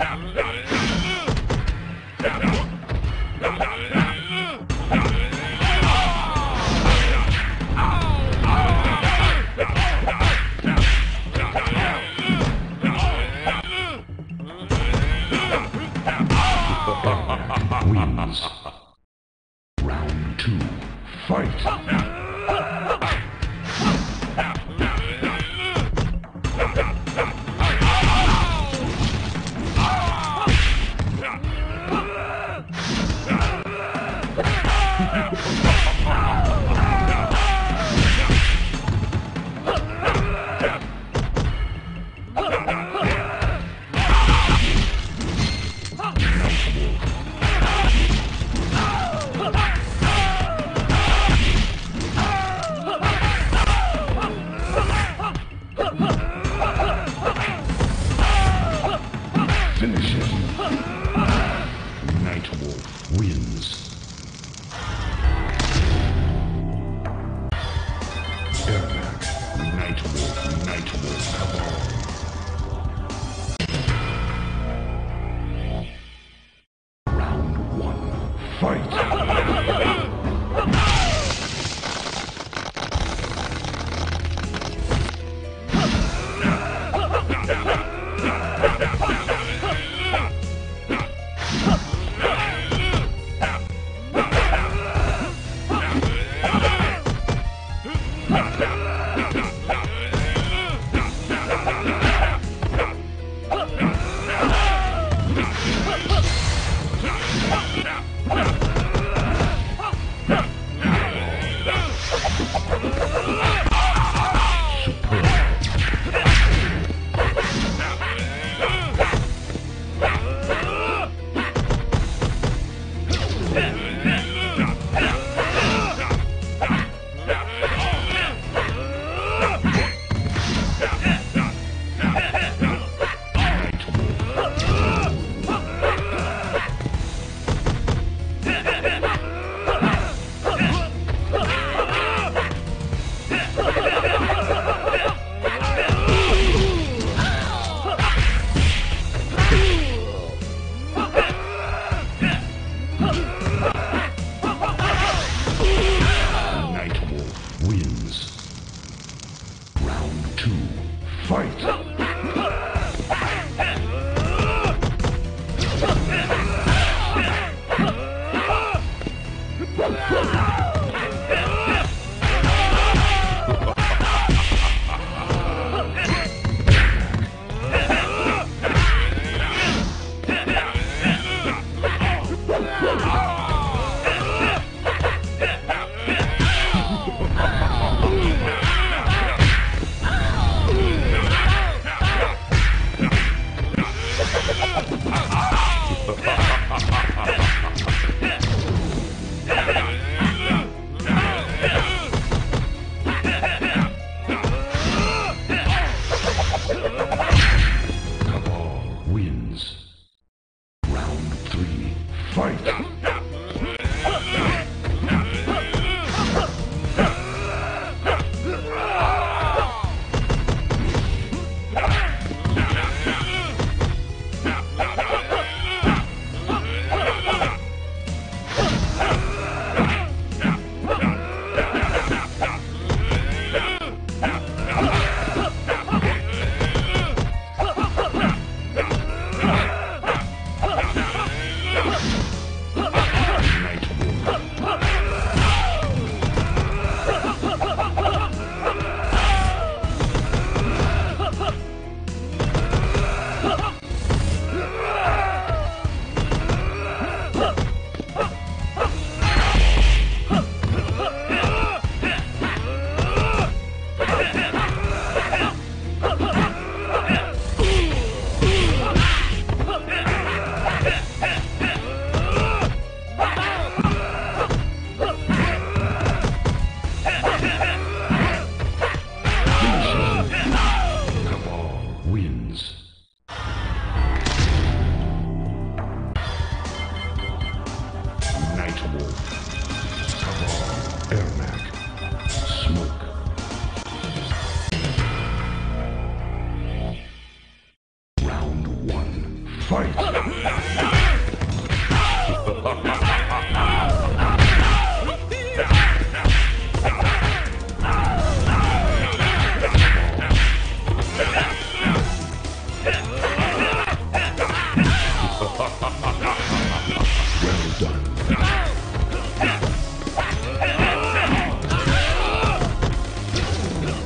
wins. Ha ha ha!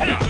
Ermac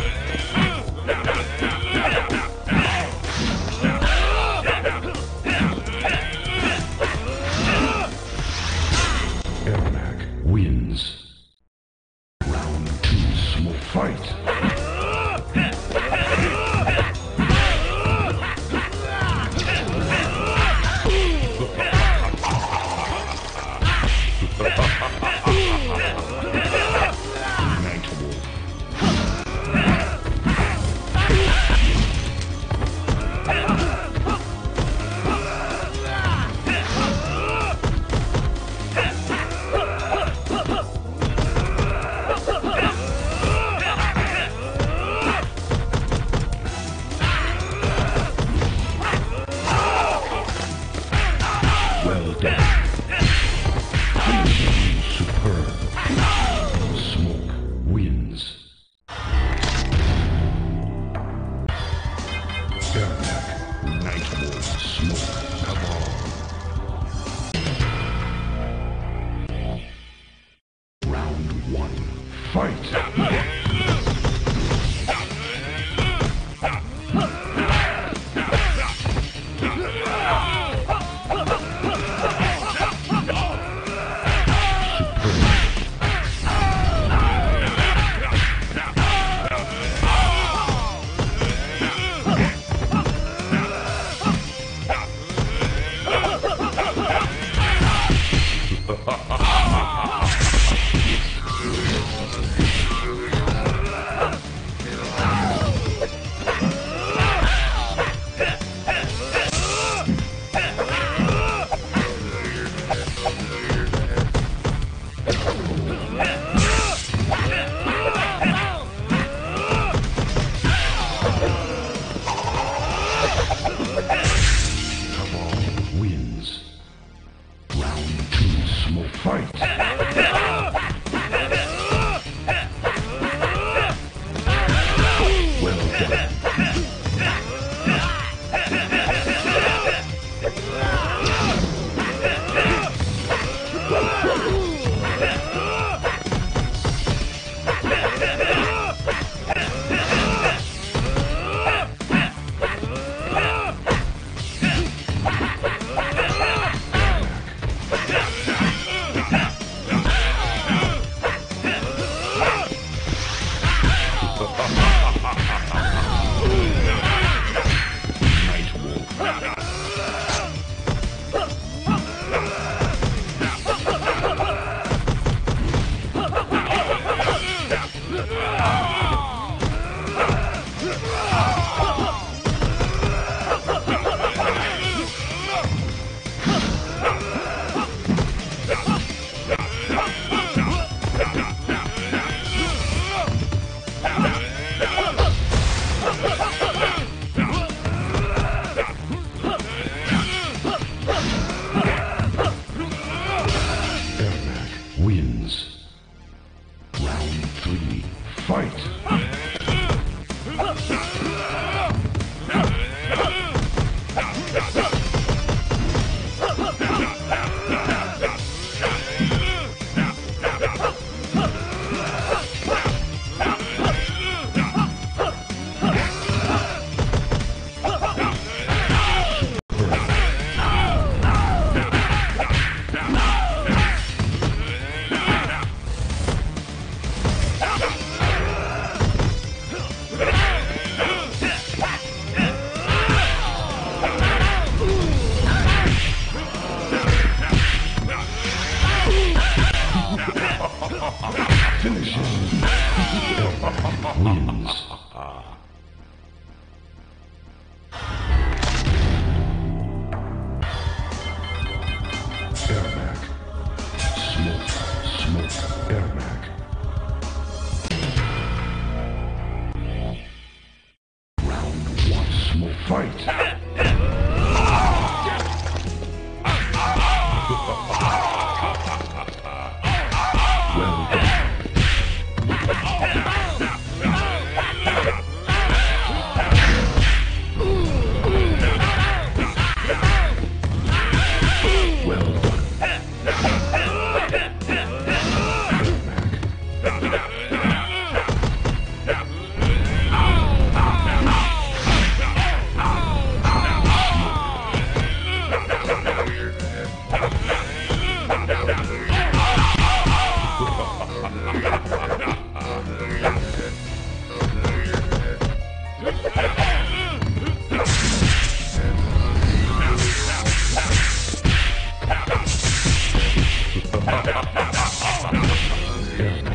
Yeah.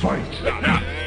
Fight!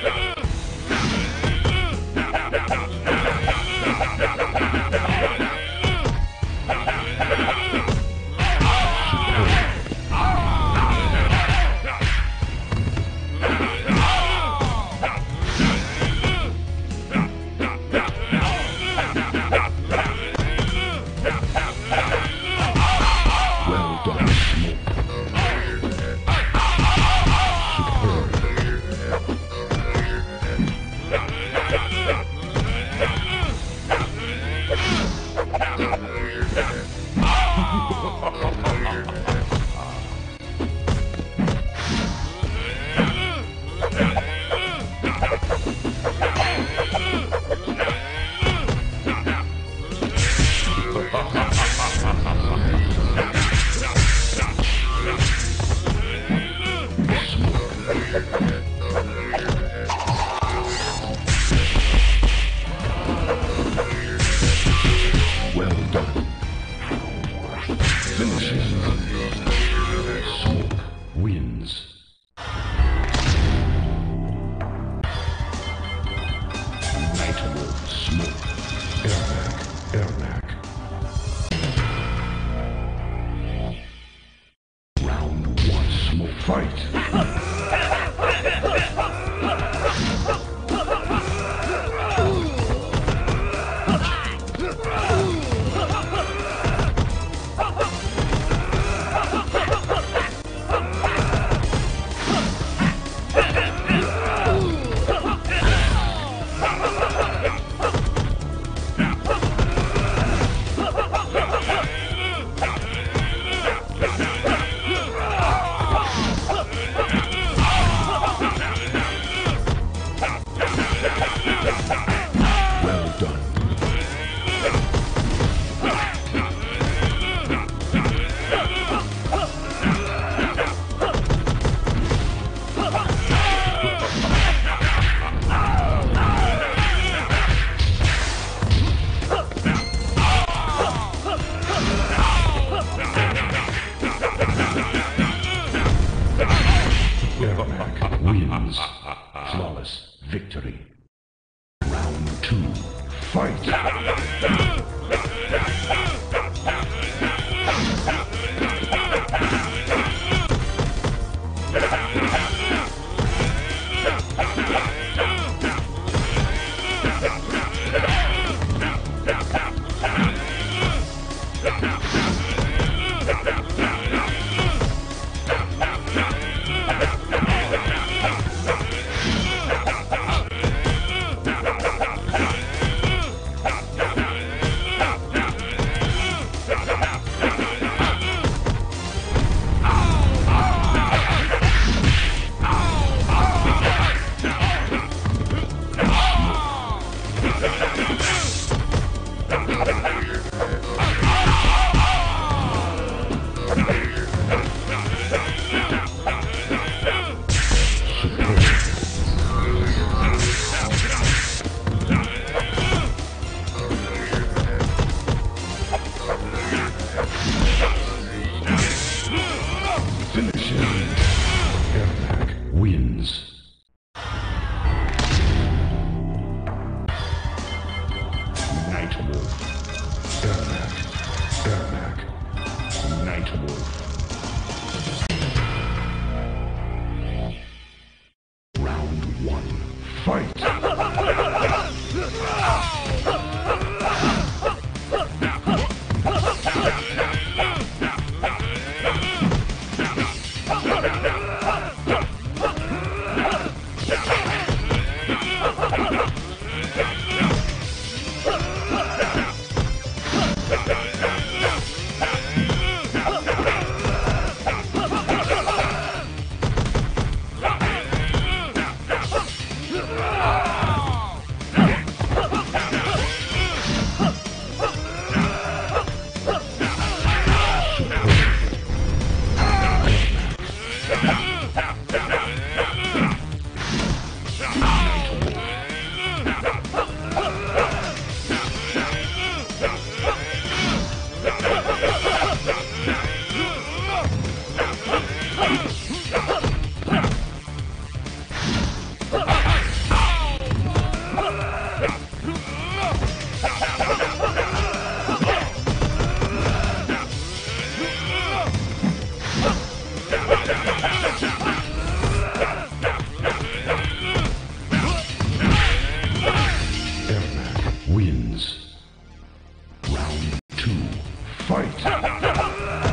Come